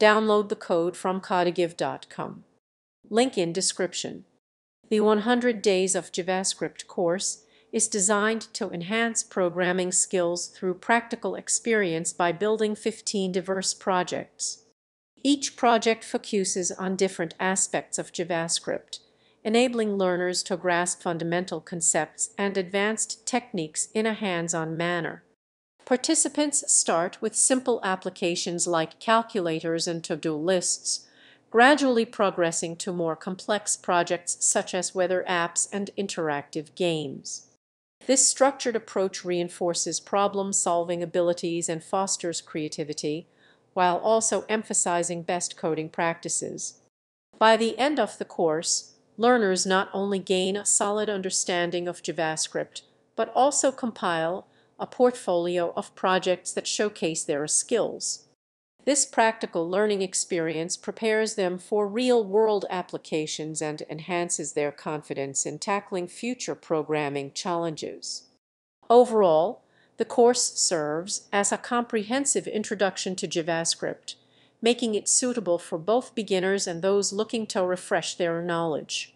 Download the code from codegive.com. Link in description. The 100 Days of JavaScript course is designed to enhance programming skills through practical experience by building 15 diverse projects. Each project focuses on different aspects of JavaScript, enabling learners to grasp fundamental concepts and advanced techniques in a hands-on manner. Participants start with simple applications like calculators and to-do lists, gradually progressing to more complex projects such as weather apps and interactive games. This structured approach reinforces problem-solving abilities and fosters creativity, while also emphasizing best coding practices. By the end of the course, learners not only gain a solid understanding of JavaScript, but also compile a portfolio of projects that showcase their skills. This practical learning experience prepares them for real-world applications and enhances their confidence in tackling future programming challenges. Overall, the course serves as a comprehensive introduction to JavaScript, making it suitable for both beginners and those looking to refresh their knowledge.